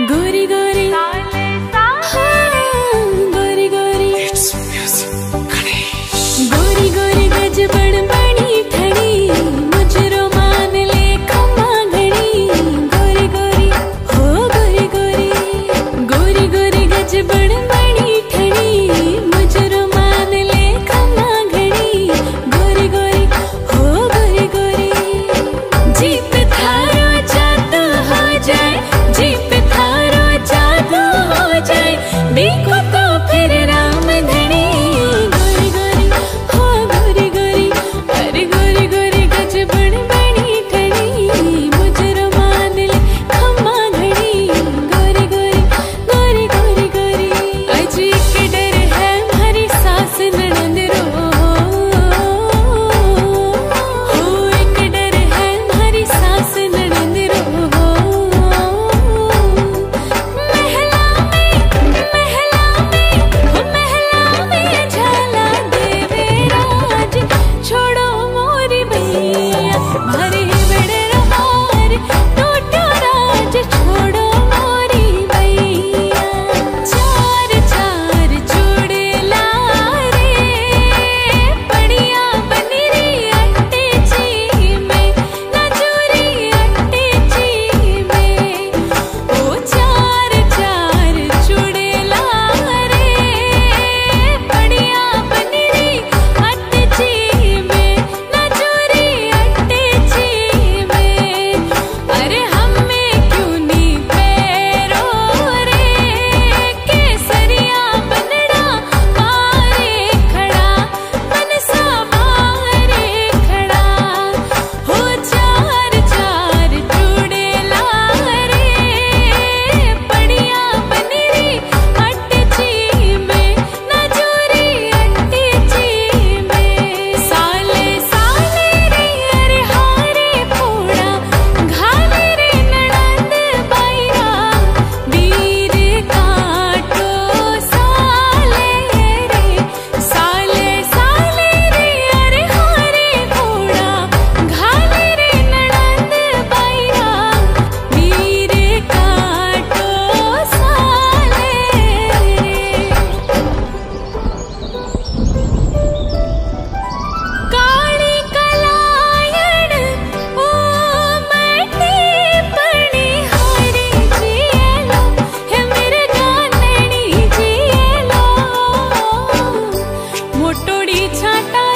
गोरी छटा